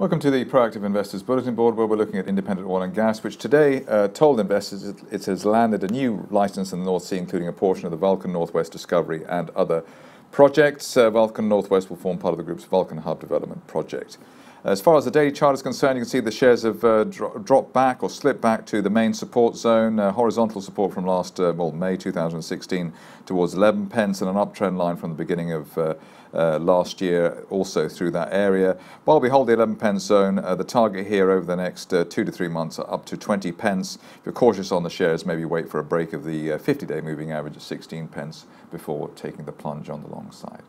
Welcome to the Proactive Investors Bulletin Board, where we're looking at independent oil and gas, which today uh, told investors it, it, has landed a new license in the North Sea, including a portion of the Vulcan Northwest discovery and other projects. Uh, Vulcan Northwest will form part of the group's Vulcan Hub development project. As far as the daily chart is concerned, you can see the shares have uh, dro dropped back or slipped back to the main support zone, uh, horizontal support from last, uh, well, May 2016 towards 11 pence and an uptrend line from the beginning of uh, uh, last year also through that area. While we hold the 11 pence zone, uh, the target here over the next two to three months are up to 20 pence. If you're cautious on the shares, maybe wait for a break of the 50-day moving average of 16 pence before taking the plunge on the long side.